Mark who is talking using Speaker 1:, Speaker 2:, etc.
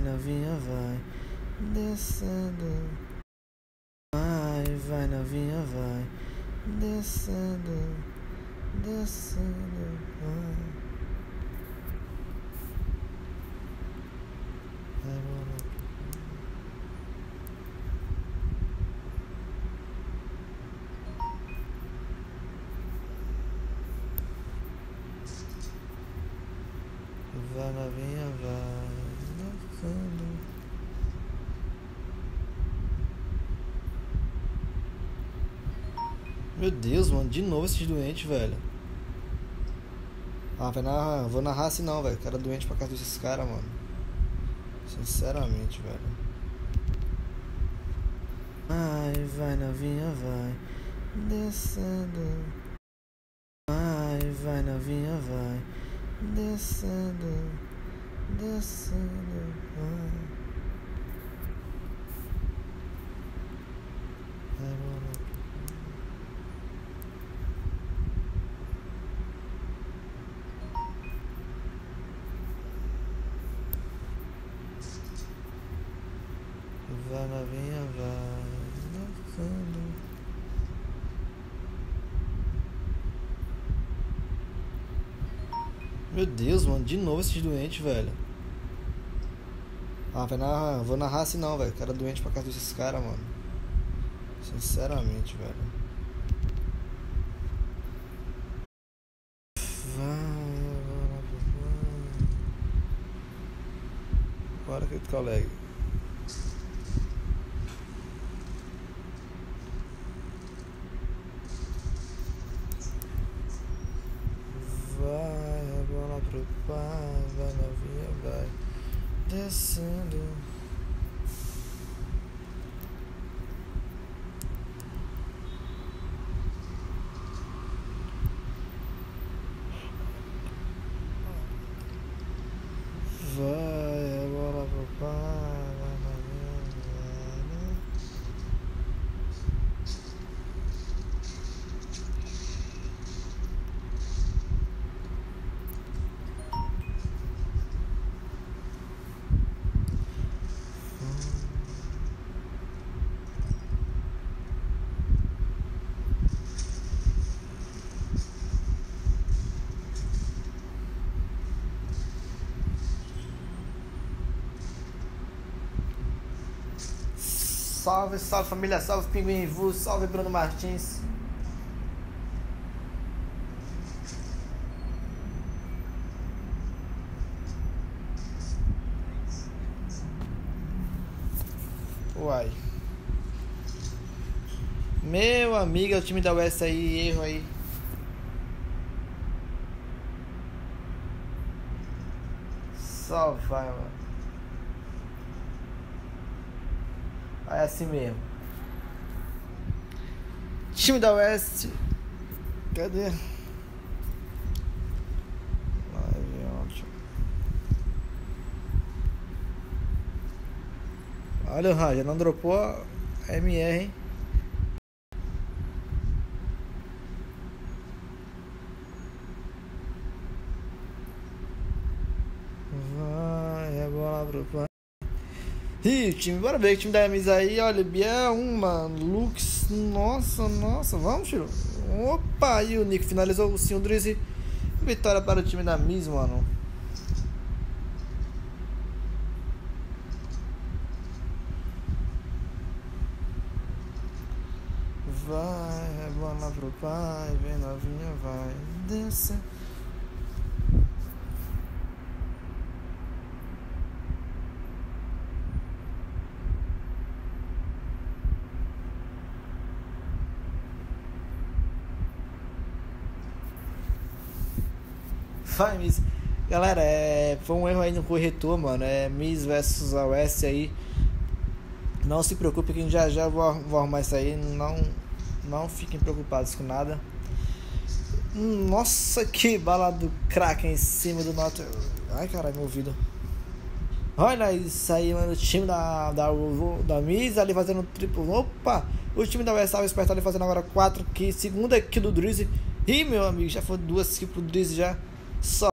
Speaker 1: novinha, vai descendo. Vai, vai novinha, vai descendo, descendo. Vai. Vai, Vai novinha, vai Meu Deus, mano, de novo esses doentes, velho. Ah, vai narrar, vou narrar assim não, velho. Cara doente pra casa desses caras, mano. Sinceramente, velho. Vai, vai novinha, vai descendo. Vai, vai novinha, vai descendo, descendo. Vai. Vai, mano. Vai novinha, vai dançando. Meu Deus, mano, de novo esses doentes, velho. Ah, vai narrar, vou narrar assim não, velho. Cara doente pra casa desses caras, mano. Sinceramente, velho. Vai, vai. Bora, querido colega. Vai, a vai novinha, vai descendo. Vai, a bola pro pai, vai novinha, vai. Salve, salve família, salve Pinguim Vu, salve Bruno Martins. Uai. Meu amigo, é o time da West aí, erro aí. Salve, vai, mano. É assim mesmo. Time da West. Cadê? Olha o Raja, não dropou a MR, hein? Vai, a bola pro Ih, time, bora ver o time da Misa aí, olha, Biel, uma, Lux, nossa, nossa, vamos, tio. Opa, e o Nick finalizou o Sim Drizzy. Vitória para o time da Miss, mano. Vai, é bola pro pai, vem novinha, vai, desce. Vai, Miss. Galera, é, foi um erro aí no corretor, mano. É Miss versus a West aí. Não se preocupe que já já vou, vou arrumar isso aí. Não, não fiquem preocupados com nada. Nossa, que bala do crack em cima do nosso. Ai, caralho, meu ouvido. Olha isso aí, mano. O time da, da, da Miss ali fazendo triplo. Opa! O time da West estava ali fazendo agora 4 aqui. Segunda aqui do Drizzy. Ih, meu amigo, já foi duas aqui pro Drizzy já. So